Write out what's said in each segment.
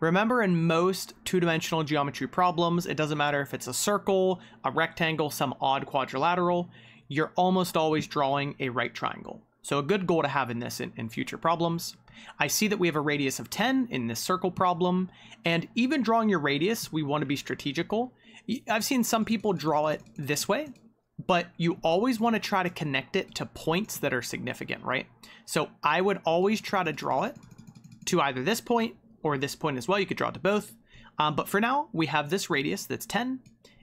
Remember, in most two-dimensional geometry problems, it doesn't matter if it's a circle, a rectangle, some odd quadrilateral, you're almost always drawing a right triangle. So a good goal to have in this in, in, future problems. I see that we have a radius of 10 in this circle problem, and even drawing your radius, we want to be strategical. I've seen some people draw it this way, but you always want to try to connect it to points that are significant, right? So I would always try to draw it to either this point or this point as well. You could draw to both. Um, but for now, we have this radius that's 10.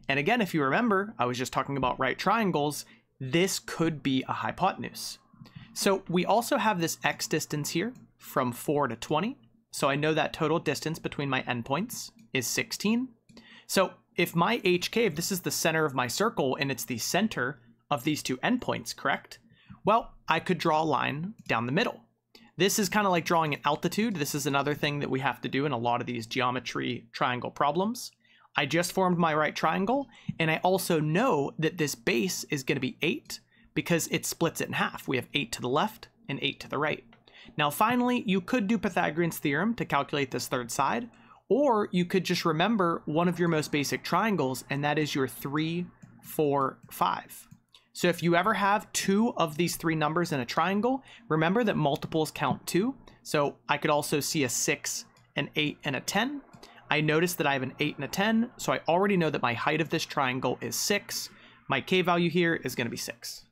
And again, if you remember, I was just talking about right triangles. This could be a hypotenuse. So we also have this x distance here from 4 to 20. So I know that total distance between my endpoints is 16. So if my HK, if this is the center of my circle and it's the center of these two endpoints, correct? Well, I could draw a line down the middle. This is kind of like drawing an altitude. This is another thing that we have to do in a lot of these geometry triangle problems. I just formed my right triangle, and I also know that this base is going to be 8 because it splits it in half. We have 8 to the left and 8 to the right. Now finally, you could do Pythagorean's theorem to calculate this third side, or you could just remember one of your most basic triangles, and that is your 3, 4, 5. So if you ever have two of these three numbers in a triangle, remember that multiples count too. So I could also see a 6, an 8, and a 10. I notice that I have an 8 and a 10, so I already know that my height of this triangle is 6. My k value here is going to be 6.